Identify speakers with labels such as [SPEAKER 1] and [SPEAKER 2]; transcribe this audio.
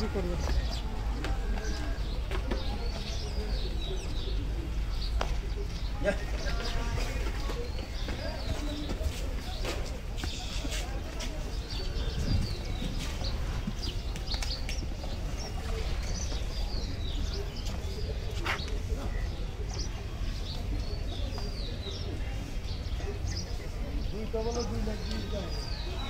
[SPEAKER 1] 事故です。
[SPEAKER 2] Então vamos abrir daqui, e n t